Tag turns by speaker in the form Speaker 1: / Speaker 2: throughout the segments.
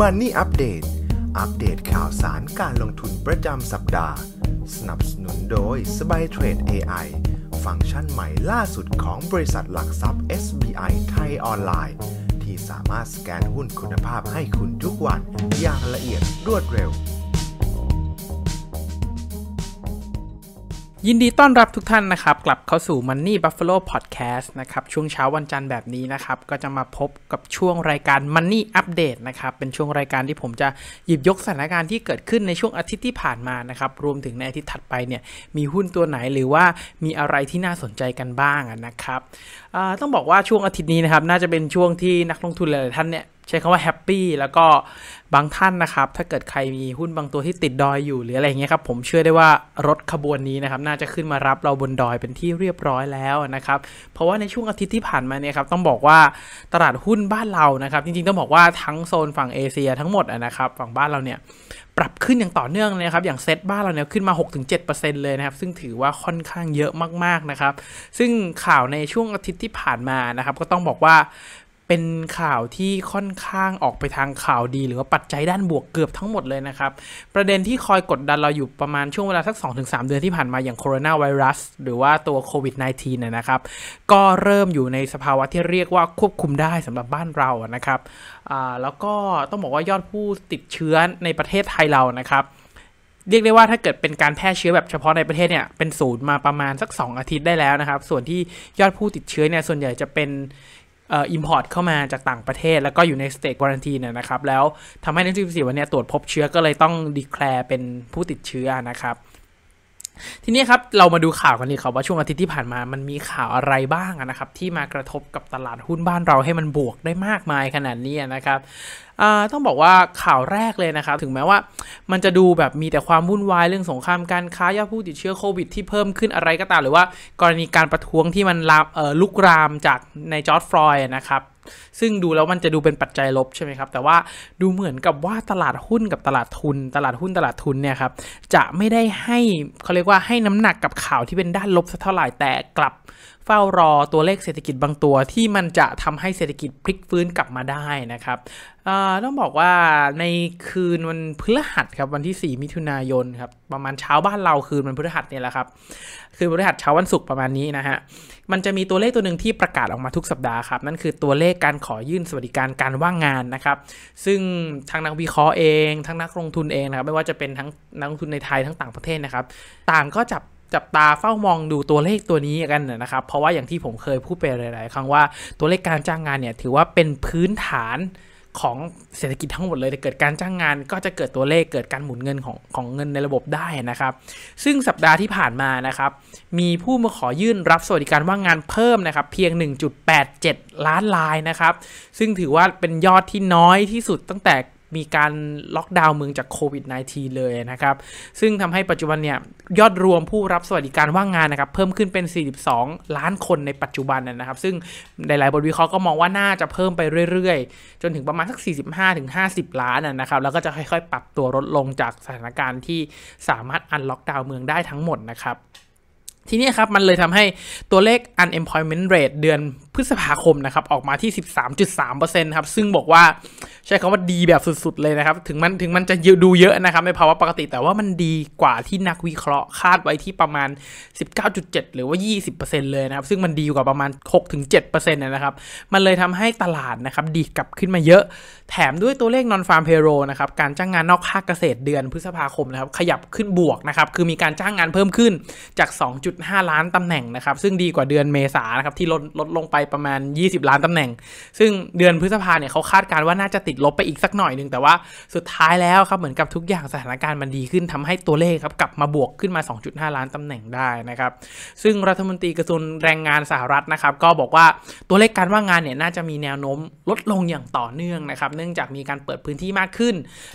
Speaker 1: Money Update อัปเดตข่าวสารการลงทุนประจำสัปดาห์ สนับสนุนโดยสบายเทรด AI ฟังก์ชันใหม่ล่าสุดของบริษัทหลักทรัพย์ SBI ไทยออนไลน์ ที่สามารถสแกนหุ้นคุณภาพให้คุณทุกวันอย่างละเอียดรวดเร็ว
Speaker 2: ยินดีต้อนรับทุกท่านนะครับ กลับเข้าสู่ Money Buffalo Podcast นะครับ ช่วงเช้าวันจันทร์แบบนี้นะครับ ก็จะมาพบกับช่วงรายการ Money Update นะครับ เป็นช่วงรายการที่ผมจะหยิบยกสถานการณ์ที่เกิดขึ้นในช่วงอาทิตย์ที่ผ่านมานะครับ รวมถึงในอาทิตย์ถัดไปเนี่ย มีหุ้นตัวไหนหรือว่ามีอะไรที่น่าสนใจกันบ้างนะครับต้องบอกว่าช่วงอาทิตย์นี้นะครับ น่าจะเป็นช่วงที่นักลงทุนหลายๆท่านเนี่ย ใช้คำว่าแฮปปี้แล้วก็บางท่านนะครับ ถ้าเกิดใครมีหุ้นบางตัวที่ติดดอยอยู่หรืออะไรเงี้ยครับ ผมเชื่อได้ว่ารถขบวนนี้นะครับ น่าจะขึ้นมารับเราบนดอยเป็นที่เรียบร้อยแล้วนะครับ เพราะว่าในช่วงอาทิตย์ที่ผ่านมาเนี่ยครับ ต้องบอกว่าตลาดหุ้นบ้านเรานะครับ จริงๆต้องบอกว่าทั้งโซนฝั่งเอเชียทั้งหมดนะครับ ฝั่งบ้านเราเนี่ยปรับขึ้นอย่างต่อเนื่องเลยครับ อย่างเซตบ้านเราเนี่ยขึ้นมา 6-7%เลยนะครับ ซึ่งถือว่าค่อนข้างเยอะมากๆนะครับ ซึ่งข่าวในช่วงอาทิตย์ที่ผ่านมานะครับ ก็ต้องบอกว่า เป็นข่าวที่ค่อนข้างออกไปทางข่าวดี หรือว่าปัจจัยด้านบวกเกือบทั้งหมดเลยนะครับ ประเด็นที่คอยกดดันเราอยู่ประมาณช่วงเวลาสัก 2-3 เดือนที่ผ่านมาอย่างโคโรนาไวรัสหรือว่าตัวโควิด -19 นะครับ ก็เริ่มอยู่ในสภาวะที่เรียกว่าควบคุมได้สำหรับบ้านเรานะครับแล้วก็ต้องบอกว่ายอดผู้ติดเชื้อในประเทศไทยเรานะครับเรียกได้ว่าถ้าเกิดเป็นการแพร่เชื้อแบบเฉพาะในประเทศเนี่ยเป็นศูนย์มาประมาณสัก 2 อาทิตย์ได้แล้วนะครับ ส่วนที่ยอดผู้ติดเชื้อเนี่ยส่วนใหญ่จะเป็น อ่อ import เข้ามาจากต่างประเทศ แล้วก็อยู่ใน state quarantine เนี่ยนะครับ แล้วทำให้ในที่วันนี้ตรวจพบเชื้อก็เลยต้อง declare เป็นผู้ติดเชื้อนะครับ ทีนี้ครับเรามาดูข่าวกันดีครับว่าช่วงอาทิตย์ที่ผ่านมามันมีข่าวอะไรบ้างนะครับ ที่มากระทบกับตลาดหุ้นบ้านเราให้มันบวกได้มากมายขนาดนี้นะครับต้องบอกว่าข่าวแรกเลยนะครับ ถึงแม้ว่า มันจะดูแบบมีแต่ความวุ่นวายเรื่องสงครามการค้ายอดผู้ติดเชื้อโควิดที่เพิ่มขึ้นอะไรก็ตามหรือว่ากรณีการประท้วงที่มันลุกรามจากในจอร์ดฟลอยนะครับ ซึ่งดูแล้วมันจะดูเป็นปัจจัยลบใช่ไหมครับ แต่ว่าดูเหมือนกับว่าตลาดหุ้นกับตลาดทุน ตลาดหุ้นตลาดทุนเนี่ยครับ จะไม่ได้ให้เขาเรียกว่าให้น้ำหนักกับข่าวที่เป็นด้านลบสักเท่าไหร่แต่กลับ เฝ้ารอตัวเลขเศรษฐกิจบางตัวที่มันจะทำให้เศรษฐกิจพลิกฟื้นกลับมาได้นะครับต้องบอกว่าในคืนวันพฤหัสครับวันที่ 4 มิถุนายนครับประมาณเช้าบ้านเราคืนวันพฤหัสเนี่ยแหละครับคือพฤหัสเช้าวันศุกร์ประมาณนี้นะฮะมันจะมีตัวเลขตัวหนึ่งที่ประกาศออกมาทุกสัปดาห์ครับนั่นคือตัวเลขการขอยื่นสวัสดิการการว่างงานนะครับ ซึ่งทางนักวิเคราะห์เอง ทั้งนักลงทุนเองนะครับไม่ว่าจะเป็นทั้งนักลงทุนในไทยทั้งต่างประเทศนะครับ ต่างก็จับ จับตาเฝ้ามองดูตัวเลขตัวนี้กันนะครับ เพราะว่าอย่างที่ผมเคยพูดไปหลาย ๆ ครั้งว่าตัวเลขการจ้างงานเนี่ยถือว่าเป็นพื้นฐานของเศรษฐกิจทั้งหมดเลยแต่เกิดการจ้างงานก็จะเกิดตัวเลขเกิดการหมุนเงินของของเงินในระบบได้นะครับ ซึ่งสัปดาห์ที่ผ่านมานะครับ มีผู้มาขอยื่นรับสวัสดิการว่างงานเพิ่มนะครับ เพียง 1.87 ล้านรายนะครับ ซึ่งถือว่าเป็นยอดที่น้อยที่สุดตั้งแต่ มีการล็อกดาวน์เมืองจากโควิด -19 เลยนะครับ ซึ่งทำให้ปัจจุบันเนี่ยยอดรวมผู้รับสวัสดิการว่างงานนะครับเพิ่มขึ้นเป็น 42 ล้านคนในปัจจุบันนะครับ ซึ่งหลายๆบทวิเคราะห์ก็มองว่าน่าจะเพิ่มไปเรื่อยๆ จนถึงประมาณสัก 45-50 ล้านนะครับแล้วก็จะค่อยๆ ปรับตัวลดลงจากสถานการณ์ที่สามารถอันล็อกดาวน์เมืองได้ทั้งหมดนะครับ ทีนี้ครับมันเลยทำให้ตัวเลข unemployment rate เดือนพฤษภาคมนะครับออกมาที่ 13.3%ครับซึ่งบอกว่าใช้คำว่าดีแบบสุดๆเลยนะครับ ถึงมันถึงมันจะดูเยอะนะครับในภาวะปกติแต่ว่ามันดีกว่าที่นักวิเคราะห์คาดไว้ที่ประมาณ 19.7 หรือว่า 20%เลยนะครับ ซึ่งมันดีกว่าประมาณ 6-7%นะครับ มันเลยทำให้ตลาดนะครับดีกลับขึ้นมาเยอะ แถมด้วยตัวเลข non farm payroll นะครับการจ้างงานนอกภาคเกษตรเดือนพฤษภาคมนะครับขยับขึ้นบวกนะครับคือมีการจ้างงานเพิ่มขึ้นจาก2.5ล้านตำแหน่งนะครับ ซึ่งดีกว่าเดือนเมษานะครับที่ลดลดลงไปประมาณ 20 ล้านตำแหน่ง ซึ่งเดือนพฤษภาเนี่ยเขาคาดการณ์ว่าน่าจะติดลบไปอีกสักหน่อยหนึ่งแต่ว่าสุดท้ายแล้วครับเหมือนกับทุกอย่างสถานการณ์มันดีขึ้นทำให้ตัวเลขครับกลับมาบวกขึ้นมา 2.5 ล้านตำแหน่งได้นะครับซึ่งรัฐมนตรีกระทรวงแรงงานสหรัฐนะครับก็บอกว่าตัวเลขการว่างงานเนี่ยน่าจะมีแนวโน้มลดลงอย่างต่อเนื่องนะครับ เนื่องจากมีการเปิดพื้นที่มากขึ้น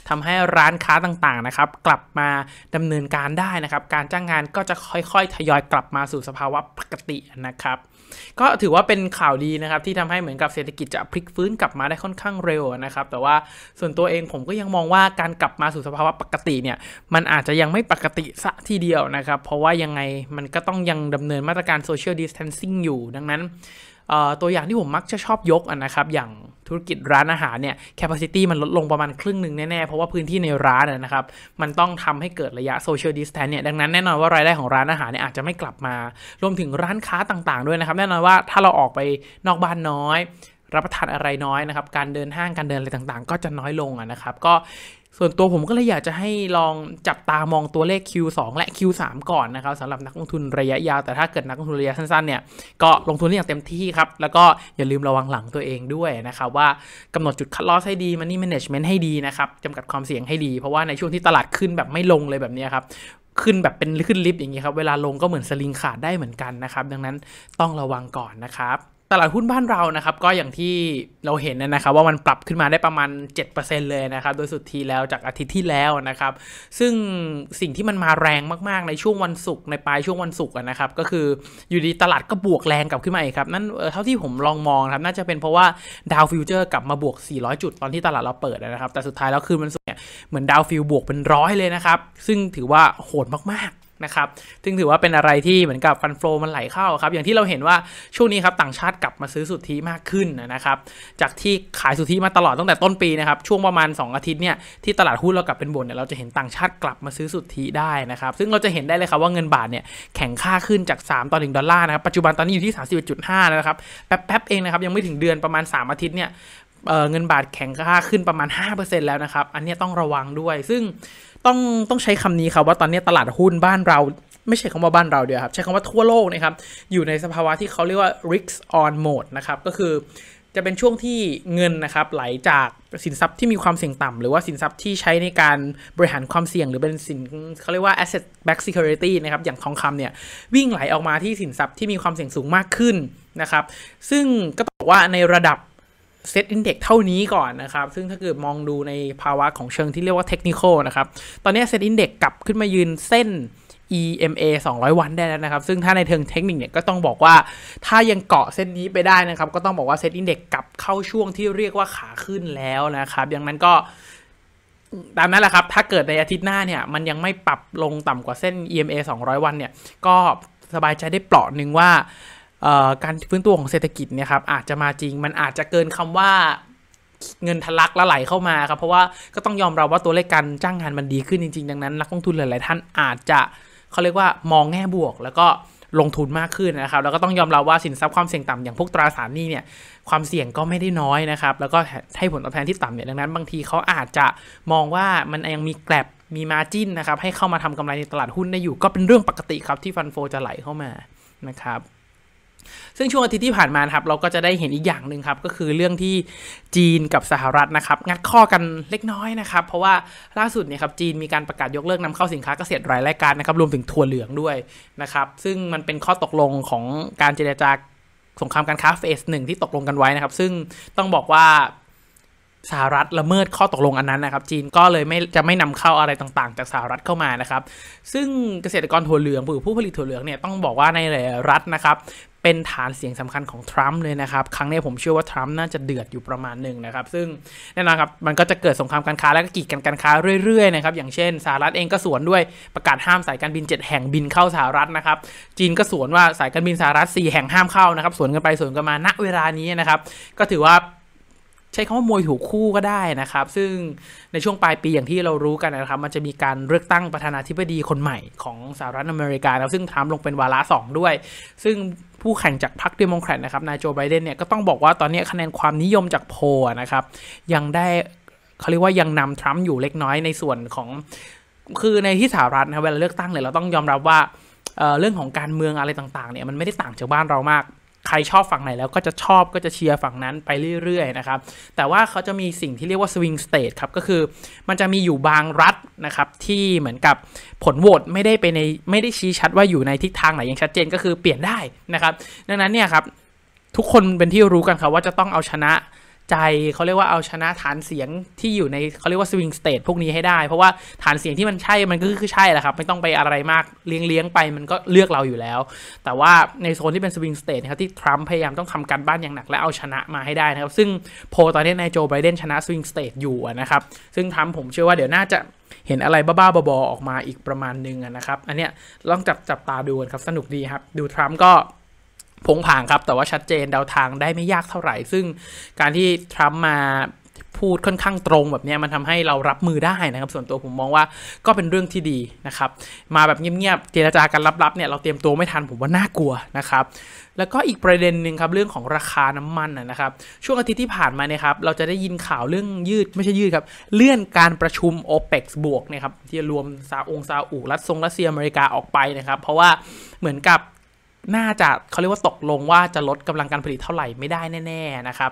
Speaker 2: ทำให้ร้านค้าต่างๆนะครับกลับมาดำเนินการได้นะครับการจ้างงานก็จะค่อยๆทยอยกลับมาสู่สภาวะปกตินะครับ ก็ถือว่าเป็นข่าวดีนะครับที่ทำให้เหมือนกับเศรษฐกิจจะพลิกฟื้นกลับมาได้ค่อนข้างเร็วนะครับ แต่ว่าส่วนตัวเองผมก็ยังมองว่าการกลับมาสู่สภาวะปกติเนี่ยมันอาจจะยังไม่ปกติสักทีเดียวนะครับ เพราะว่ายังไงมันก็ต้องยังดำเนินมาตรการ social distancing อยู่ดังนั้นตัวอย่างที่ผมมักจะชอบยกนะครับอย่าง ธุรกิจร้านอาหารเนี่ย capacity มันลดลงประมาณครึ่งหนึ่งแน่ๆ เพราะว่าพื้นที่ในร้านนะครับ มันต้องทำให้เกิดระยะโซเชียลดิสแทนเนี่ยดังนั้นแน่นอนว่ารายได้ของร้านอาหารเนี่ยอาจจะไม่กลับมา รวมถึงร้านค้าต่างๆ ด้วยนะครับ แน่นอนว่าถ้าเราออกไปนอกบ้านน้อย รับประทานอะไรน้อยนะครับการเดินห้างการเดินอะไรต่างๆ ก็จะน้อยลงนะครับก็ ส่วนตัวผมก็เลยอยากจะให้ลองจับตามองตัวเลข Q2 และ Q3 ก่อนนะครับสำหรับนักลงทุนระยะยาว แต่ถ้าเกิดนักลงทุนระยะสั้นๆเนี่ยก็ลงทุนอย่างเต็มที่ครับ แล้วก็อย่าลืมระวังหลังตัวเองด้วยนะครับ ว่ากำหนดจุดคัดลอสให้ดีมันนี่แมネจเมนต์ให้ดีนะครับจำกัดความเสี่ยงให้ดี เพราะว่าในช่วงที่ตลาดขึ้นแบบไม่ลงเลยแบบนี้ครับขึ้นแบบเป็นขึ้นลิฟต์อย่างนี้ครับเวลาลงก็เหมือนสลิงขาดได้เหมือนกันนะครับดังนั้นต้องระวังก่อนนะครับ ตลาดหุ้นบ้านเรานะครับ ก็อย่างที่เราเห็นนะครับ ว่ามันปรับขึ้นมาได้ประมาณ 7%เลยนะครับ โดยสุดทีแล้วจากอาทิตย์ที่แล้วนะครับ ซึ่งสิ่งที่มันมาแรงมากๆในช่วงวันศุกร์ในปลายช่วงวันศุกร์นะครับ ก็คืออยู่ดีตลาดก็บวกแรงกลับขึ้นมาอีกครับนั่นเท่าที่ผมลองมองครับน่าจะเป็นเพราะว่า Dow Futures กลับมาบวก 400 จุดตอนที่ตลาดเราเปิดนะครับแต่สุดท้ายแล้วคืนวันศุกร์เนี่ยเหมือน Dow Futures บวกเป็นร้อยเลยนะครับซึ่งถือว่าโหดมากๆ นะครับซึ่งถือว่าเป็นอะไรที่เหมือนกับ fund flow มันไหลเข้าครับ อย่างที่เราเห็นว่าช่วงนี้ครับต่างชาติกลับมาซื้อสุทธิมากขึ้นนะครับ จากที่ขายสุทธิมาตลอดตั้งแต่ต้นปีนะครับ ช่วงประมาณ 2 อาทิตย์เนี่ยที่ตลาดหุ้นเรากลับเป็นบวกเนี่ยเราจะเห็นต่างชาติกลับมาซื้อสุทธิได้นะครับ ซึ่งเราจะเห็นได้เลยครับว่าเงินบาทเนี่ยแข็งค่าขึ้นจาก 3ต่อ1ดอลลาร์นะครับ ปัจจุบันตอนนี้อยู่ที่ 31.5 นะครับ แป๊บๆเองนะครับยังไม่ถึงเดือนประมาณ 3 อาทิตย์เนี่ยเงินบาทแข็งค่าขึ้นประมาณ 5%แล้วนะครับ อันนี้ต้องระวังด้วย ซึ่ง ต้องต้องใช้คำนี้ครับว่าตอนนี้ตลาดหุ้นบ้านเราไม่ใช่คำว่าบ้านเราเดียวครับ ใช้คำว่าทั่วโลกนะครับ อยู่ในสภาวะที่เขาเรียกว่า risk on mode นะครับ ก็คือจะเป็นช่วงที่เงินนะครับไหลจากสินทรัพย์ที่มีความเสี่ยงต่ำหรือว่าสินทรัพย์ที่ใช้ในการบริหารความเสี่ยง หรือเป็นสินเขาเรียกว่า asset back security นะครับอย่างทองคำเนี่ยวิ่งไหลออกมาที่สินทรัพย์ที่มีความเสี่ยงสูงมากขึ้นนะครับ ซึ่งก็ต้องบอกว่าในระดับ SET Index เท่านี้ก่อนนะครับ ซึ่งถ้าเกิดมองดูในภาวะของเชิงที่เรียกว่าเทคนิคนะครับ ตอนนี้ SET Index กลับขึ้นมายืนเส้น EMA 200 วันได้แล้วนะครับ ซึ่งถ้าในเชิงเทคนิคเนี่ยก็ต้องบอกว่าถ้ายังเกาะเส้นนี้ไปได้นะครับ ก็ต้องบอกว่า SET Index กลับเข้าช่วงที่เรียกว่าขาขึ้นแล้วนะครับดังนั้นก็ตามนั้นแหละครับ ถ้าเกิดในอาทิตย์หน้าเนี่ย มันยังไม่ปรับลงต่ำกว่าเส้น EMA 200 วันเนี่ย ก็สบายใจได้เปลาะหนึ่งว่า การฟื้นตัวของเศรษฐกิจเนี่ยครับอาจจะมาจริงมันอาจจะเกินคำว่าเงินทะลักและไหลเข้ามาครับเพราะว่าก็ต้องยอมรับว่าตัวเลขการจ้างงานมันดีขึ้นจริงๆ ดังนั้นนักลงทุนหลายๆท่านอาจจะเขาเรียกว่ามองแง่บวก แล้วก็ลงทุนมากขึ้นนะครับ แล้วก็ต้องยอมรับว่าสินทรัพย์ความเสี่ยงต่ำอย่างพวกตราสารหนี้เนี่ยความเสี่ยงก็ไม่ได้น้อยนะครับ แล้วก็ให้ผลตอบแทนที่ต่ำเนี่ยดังนั้นบางทีเขาอาจจะมองว่ามันยังมีแกลบมีมาจิ้นนะครับให้เข้ามาทำกำไรในตลาดหุ้นได้อยู่ ก็เป็นเรื่องปกติครับที่ฟันโฟจะไหลเข้ามานะครับ ซึ่งช่วงอาทิตย์ที่ผ่านมาครับเราก็จะได้เห็นอีกอย่างหนึ่งครับก็คือเรื่องที่จีนกับสหรัฐนะครับงัดข้อกันเล็กน้อยนะครับเพราะว่าล่าสุดเนี่ยครับจีนมีการประกาศยกเลิกนำเข้าสินค้าเกษตรรายรายการนะครับรวมถึงถั่วเหลืองด้วยนะครับซึ่งมันเป็นข้อตกลงของการเจรจาสงครามการค้าเฟสหนึ่งที่ตกลงกันไว้นะครับ ซึ่งต้องบอกว่าสหรัฐละเมิดข้อตกลงอันนั้นนะครับ จีนก็เลยไม่จะไม่นำเข้าอะไรต่างๆ จากสหรัฐเข้ามานะครับ ซึ่งเกษตรกรถั่วเหลืองหรือผู้ผลิตถั่วเหลืองเนี่ยต้องบอกว่าในหลายรัฐนะครับ เป็นฐานเสียงสำคัญของทรัมป์เลยนะครับ ครั้งนี้ผมเชื่อว่าทรัมป์น่าจะเดือดอยู่ประมาณหนึ่งนะครับ ซึ่งแน่นอนครับ มันก็จะเกิดสงครามการค้าและก็กีดกันการค้าเรื่อยๆนะครับ อย่างเช่นสหรัฐเองก็สวนด้วยประกาศห้ามสายการบิน 7 แห่งบินเข้าสหรัฐนะครับ จีนก็สวนว่าสายการบินสหรัฐ 4 แห่งห้ามเข้านะครับ สวนกันไปสวนกันมาณเวลานี้นะครับ ก็ถือว่า ใช้คำว่ามวยถูกคู่ก็ได้นะครับ ซึ่งในช่วงปลายปีอย่างที่เรารู้กันนะครับ มันจะมีการเลือกตั้งประธานาธิบดีคนใหม่ของสหรัฐอเมริกาแล้วซึ่งทรัมป์ลงเป็นวาระสองด้วย ซึ่งผู้แข่งจากพรรคเดโมแครตนะครับนายโจไบเดนเนี่ยก็ต้องบอกว่าตอนนี้คะแนนความนิยมจากโพนะครับ ยังได้เขาเรียกว่ายังนำทรัมป์อยู่เล็กน้อยในส่วนของคือในที่สหรัฐนะเวลาเลือกตั้งเลยเราต้องยอมรับว่าเรื่องของการเมืองอะไรต่างๆเนี่ยมันไม่ได้ต่างจากบ้านเรามาก ใครชอบฝั่งไหนแล้วก็จะชอบก็จะเชียร์ฝั่งนั้นไปเรื่อยๆนะครับ แต่ว่าเขาจะมีสิ่งที่เรียกว่าสวิงสเตทครับ ก็คือมันจะมีอยู่บางรัฐนะครับ ที่เหมือนกับผลโหวตไม่ได้ไปในไม่ได้ชี้ชัดว่าอยู่ในทิศทางไหนอย่างชัดเจนก็คือเปลี่ยนได้นะครับ ดังนั้นเนี่ยครับทุกคนเป็นที่รู้กันครับว่าจะต้องเอาชนะ ใจเขาเรียกว่าเอาชนะฐานเสียงที่อยู่ในเขาเรียกว่า swing state พวกนี้ให้ได้ เพราะว่าฐานเสียงที่มันใช่มันก็คือใช่แหละครับ ไม่ต้องไปอะไรมากเลี้ยงเลี้ยงไปมันก็เลือกเราอยู่แล้ว แต่ว่าในโซนที่เป็น swing state นะครับที่ทรัมป์พยายามต้องทำการบ้านอย่างหนักและเอาชนะมาให้ได้นะครับ ซึ่งโพลตอนนี้นายโจไบเดนชนะ swing state อยู่นะครับ ซึ่งทรัมป์ผมเชื่อว่าเดี๋ยวน่าจะเห็นอะไรบ้าๆบอๆออกมาอีกประมาณนึงนะครับ อันเนี้ยลองจับจับตาดูกันครับสนุกดีครับ ดูทรัมป์ก็ ผงผางครับ แต่ว่าชัดเจนเดาทางได้ไม่ยากเท่าไหร่ ซึ่งการที่ทรัมป์มาพูดค่อนข้างตรงแบบนี้มันทำให้เรารับมือได้นะครับ ส่วนตัวผมมองว่าก็เป็นเรื่องที่ดีนะครับ มาแบบเงียบๆเจรจากันลับๆเนี่ยเราเตรียมตัวไม่ทันผมว่าน่ากลัวนะครับ แล้วก็อีกประเด็นหนึ่งครับเรื่องของราคาน้ำมันนะครับ ช่วงอาทิตย์ที่ผ่านมาเนี่ยครับเราจะได้ยินข่าวเรื่องยืดไม่ใช่ยืดครับเลื่อนการประชุม o p e ปบวกนะครับที่รวมซาองซาอุรัสซงรัสเซียอเมริกาออกไปนะครับ เพราะว่าเหมือนกับ น่าจะเขาเรียกว่าตกลงว่าจะลดกำลังการผลิตเท่าไหร่ไม่ได้แน่ๆนะครับ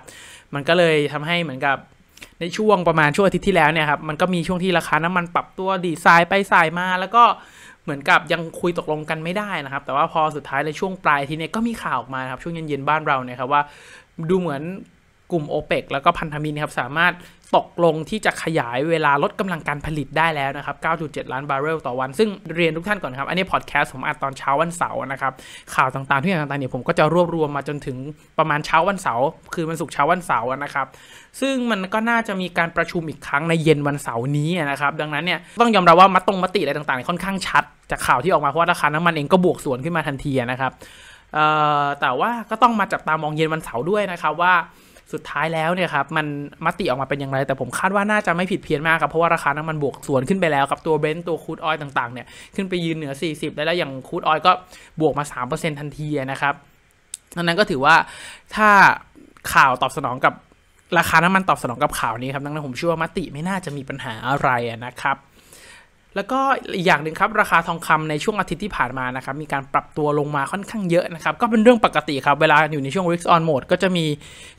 Speaker 2: มันก็เลยทำให้เหมือนกับในช่วงประมาณช่วงอาทิตย์ที่แล้วเนี่ยครับมันก็มีช่วงที่ราคาน้ำมันปรับตัวดีไซน์ไปสายมา แล้วก็เหมือนกับยังคุยตกลงกันไม่ได้นะครับ แต่ว่าพอสุดท้ายในช่วงปลายทีเนี่ยก็มีข่าวออกมาครับช่วงเย็นๆบ้านเราเนี่ยครับว่าดูเหมือน กลุ่มโอเปกแล้วก็พันธมิตรครับสามารถตกลงที่จะขยายเวลาลดกำลังการผลิตได้แล้วนะครับ 9.7 ล้านบาร์เรลต่อวัน ซึ่งเรียนทุกท่านก่อนครับ อันนี้พอดแคสต์ผมอัดตอนเช้าวันเสาร์นะครับ ข่าวต่างๆ ที่อย่างต่างๆเนี่ยผมก็จะรวบรวมมาจนถึงประมาณเช้าวันเสาร์ คือวันศุกร์เช้าวันเสาร์นะครับ ซึ่งมันก็น่าจะมีการประชุมอีกครั้งในเย็นวันเสาร์นี้นะครับ ดังนั้นเนี่ยต้องยอมรับว่ามัดตรงมติอะไรต่างๆ ค่อนข้างชัด จากข่าวที่ออกมาเพราะว่าราคาน้ำมันเองก็บวกสวนขึ้นมาทันทีนะครับแต่ว่าก็ต้องมาจับตามองเย็นวันเสาร์ด้วยนะครับว่า สุดท้ายแล้วเนี่ยครับมันมติออกมาเป็นอย่างไร แต่ผมคาดว่าน่าจะไม่ผิดเพี้ยนมากครับ เพราะว่าราคาน้ำมันบวกสวนขึ้นไปแล้วครับ ตัวเบนซ์ตัวคูดออยต่างๆเนี่ยขึ้นไปยืนเหนือ 40แล้วอย่างคูดออยก็บวกมา 3%ทันทีนะครับดังนั้นก็ถือว่าถ้าข่าวตอบสนองกับราคาน้ำมันตอบสนองกับข่าวนี้ครับดังนั้นผมเชื่อว่ามติไม่น่าจะมีปัญหาอะไรนะครับ แล้วก็อีกอย่างหนึ่งครับราคาทองคำในช่วงอาทิตย์ที่ผ่านมานะครับมีการปรับตัวลงมาค่อนข้างเยอะนะครับก็เป็นเรื่องปกติครับเวลาอยู่ในช่วง risk on mode ก็จะมี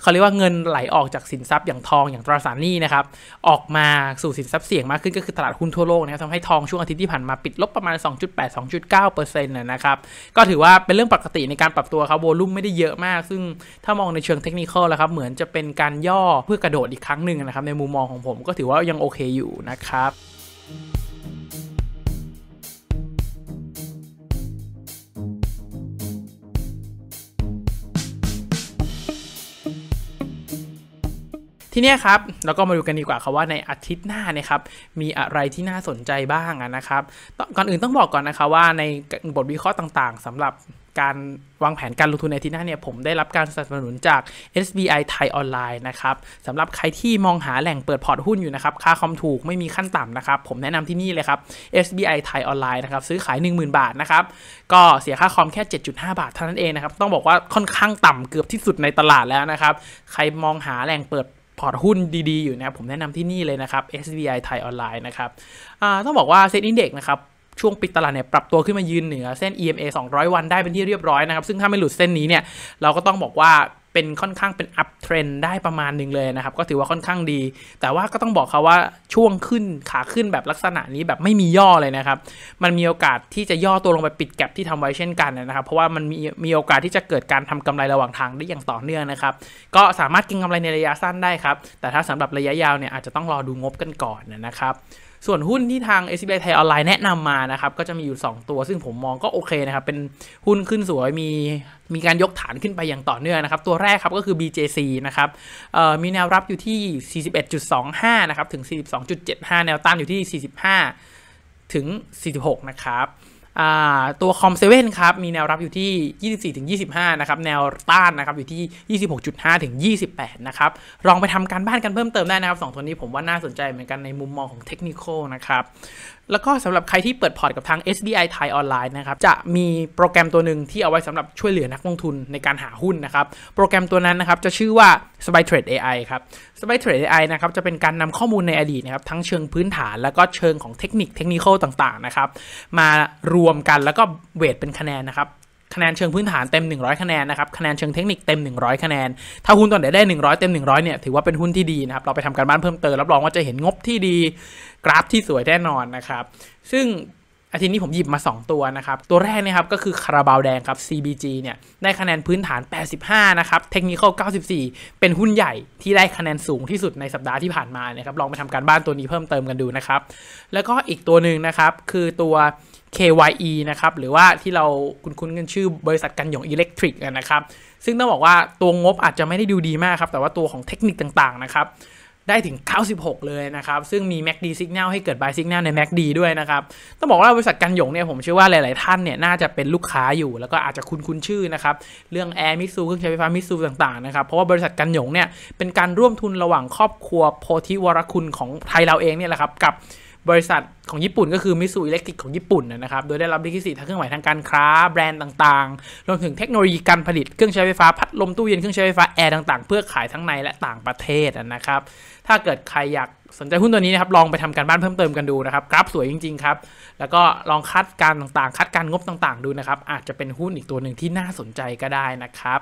Speaker 2: เขาเรียกว่าเงินไหลออกจากสินทรัพย์อย่างทองอย่างตราสารหนี้นะครับออกมาสู่สินทรัพย์เสี่ยงมากขึ้นก็คือตลาดหุ้นทั่วโลกนะครับทำให้ทองช่วงอาทิตย์ที่ผ่านมาปิดลบประมาณ 2.8-2.9%นะครับก็ถือว่าเป็นเรื่องปกติในการปรับตัวครับโวลุ่มไม่ได้เยอะมาก ซึ่งถ้ามองในเชิงเทคนิคแล้วครับเหมือนจะเป็นการย่อเพื่อกระโดดอีกครั้งหนึ่งนะครับในมุมมองของผมก็ถือว่ายังโอเคอยู่นะครับ ทีนี้ครับเราก็มาดูกันดีกว่าครับว่าในอาทิตย์หน้าเนี่ยครับมีอะไรที่น่าสนใจบ้างนะครับก่อนอื่นต้องบอกก่อนนะครับว่าในบทวิเคราะห์ต่าง ๆสำหรับการวางแผนการลงทุนในทิตย์หน้าเนี่ยผมได้รับการสนับสนุนจาก SBI ไทยออนไลน์นะครับสำหรับใครที่มองหาแหล่งเปิดพอร์ตหุ้นอยู่นะครับค่าคอมถูกไม่มีขั้นต่ำนะครับผมแนะนำที่นี่เลยครับ SBI ไทยออนไลน์นะครับซื้อขาย 10,000 บาทนะครับก็เสียค่าคอมแค่ 7.5 บาทเท่านั้นเองนะครับต้องบอกว่าค่อนข้างต่ำเกือบที่สุดในตลาดแล้วนะครับใครมองหาแหล่งเปิด พอร์ตหุ้นดีๆ อยู่นะผมแนะนำที่นี่เลยนะครับ SBI ไทยออนไลน์นะครับต้องบอกว่า SET Index นะครับช่วงปิดตลาดเนี่ยปรับตัวขึ้นมายืนเหนือเส้น EMA 200 วันได้เป็นที่เรียบร้อยนะครับ ซึ่งถ้าไม่หลุดเส้นนี้เนี่ยเราก็ต้องบอกว่า เป็นค่อนข้างเป็น uptrend ได้ประมาณหนึ่งเลยนะครับ ก็ถือว่าค่อนข้างดี แต่ว่าก็ต้องบอกเขาว่าช่วงขึ้นขาขึ้นแบบลักษณะนี้แบบไม่มีย่อเลยนะครับ มันมีโอกาสที่จะย่อตัวลงไปปิด gap ที่ทำไว้เช่นกันนะครับ เพราะว่ามันมีมีโอกาสที่จะเกิดการทำกำไรระหว่างทางได้อย่างต่อเนื่องนะครับ ก็สามารถกินกำไรในระยะสั้นได้ครับ แต่ถ้าสำหรับระยะยาวเนี่ยอาจจะต้องรอดูงบกันก่อนนะครับ ส่วนหุ้นที่ทาง s อ b ไทยออนไลน์แนะนำมานะครับ ก็จะมีอยู่ 2 ตัว ซึ่งผมมองก็โอเคนะครับ เป็นหุ้นขึ้นสวยมีมีการยกฐานขึ้นไปอย่างต่อเนื่องนะครับ ตัวแรกครับก็คือ BJC นะครับมีแนวรับอยู่ที่ 41.25 นะครับ ถึง 42.75 แนวต้านอยู่ที่ 45 ถึง 46 นะครับ ตัว COM7 ครับ มีแนวรับอยู่ที่ 24-25 นะครับ แนวต้านนะครับ อยู่ที่ 26.5 ถึง 28 นะครับ ลองไปทำการบ้านกันเพิ่มเติมได้นะครับ 2 ตัวนี้ผมว่าน่าสนใจเหมือนกันในมุมมองของเทคนิคนะครับ แล้วก็สำหรับใครที่เปิดพอร์ตกับทาง SBI ไทยออนไลน์นะครับ จะมีโปรแกรมตัวหนึ่งที่เอาไว้สำหรับช่วยเหลือนักลงทุนในการหาหุ้นนะครับ โปรแกรมตัวนั้นนะครับจะชื่อว่า s p y Trade AI ครับ s p y Trade AI นะครับจะเป็นการนำข้อมูลในอดีตนะครับทั้งเชิงพื้นฐานแล้วก็เชิงของเทคนิคเทคนิคต่างๆนะครับมารวมกันแล้วก็เวทเป็นคะแนนนะครับ คะแนนเชิงพื้นฐานเต็ม 100 คะแนนนะครับคะแนนเชิงเทคนิคเต็ม 100 คะแนน ถ้าหุ้นตัวไหนได้ 100 เต็ม 100 เนี่ยถือว่าเป็นหุ้นที่ดีนะครับเราไปทำการบ้านเพิ่มเติมรับรองว่าจะเห็นงบที่ดีกราฟที่สวยแน่นอนนะครับซึ่งอาทิตย์นี้ผมหยิบมา 2 ตัวนะครับ ตัวแรกนะครับก็คือคาราบาวแดงครับ CBG เนี่ยได้คะแนนพื้นฐาน 85 นะครับ เทคนิค94 เป็นหุ้นใหญ่ที่ได้คะแนนสูงที่สุดในสัปดาห์ที่ผ่านมานะครับ ลองไปทำการบ้านตัวนี้เพิ่มเติมกันดูนะครับ แล้วก็อีกตัวหนึ่งนะครับ คือตัว KYE นะครับ หรือว่าที่เราคุ้นๆกันชื่อบริษัทกันหยงอิเล็กทริกนะครับ ซึ่งต้องบอกว่าตัวงบอาจจะไม่ได้ดูดีมากครับ แต่ว่าตัวของเทคนิคต่างๆนะครับ ได้ถึง 96 เลยนะครับ ซึ่งมี MACD Signal ให้เกิด Buy Signal ใน MACD ด้วยนะครับ ต้องบอกว่าบริษัทกันหยงเนี่ยผมเชื่อว่าหลายๆท่านเนี่ยน่าจะเป็นลูกค้าอยู่ แล้วก็อาจจะคุ้นคุ้นชื่อนะครับ เรื่อง Air Mixu เครื่องใช้ไฟฟ้า Mixu ต่างๆนะครับ เพราะว่าบริษัทกันหยงเนี่ยเป็นการร่วมทุนระหว่างครอบครัวโพธิวรคุณของไทยเราเองเนี่ยแหละครับกับ บริษัทของญี่ปุ่นก็คือมิสูอิเล็กทริกของญี่ปุ่นนะครับ โดยได้รับลิขสิทธิ์ทางเครื่องหมายทางการค้าแบรนด์ต่างๆ รวมถึงเทคโนโลยีการผลิตเครื่องใช้ไฟฟ้าพัดลมตู้เย็นเครื่องใช้ไฟฟ้าแอร์ต่างๆ เพื่อขายทั้งในและต่างประเทศนะครับ ถ้าเกิดใครอยากสนใจหุ้นตัวนี้นะครับลองไปทำการบ้านเพิ่มเติมกันดูนะครับกราฟสวยจริงๆครับแล้วก็ลองคัดการต่างๆ คัดการงบต่างๆ ดูนะครับอาจจะเป็นหุ้นอีกตัวหนึ่งที่น่าสนใจก็ได้นะครับ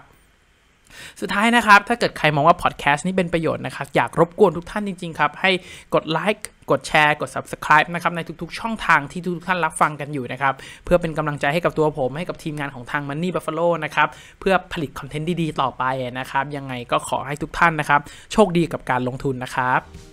Speaker 2: สุดท้ายนะครับ ถ้าเกิดใครมองว่าพอดแคสต์นี้เป็นประโยชน์นะครับ อยากรบกวนทุกท่านจริงๆครับ ให้กดไลค์กดแชร์ กด Subscribe นะครับในทุกๆ ช่องทางที่ทุกท่านรับฟังกันอยู่นะครับ เพื่อเป็นกำลังใจให้กับตัวผม ให้กับทีมงานของทาง Money Buffalo นะครับ เพื่อผลิตคอนเทนต์ดีๆ ต่อไปนะครับ ยังไงก็ขอให้ทุกท่านนะครับ โชคดีกับการลงทุนนะครับ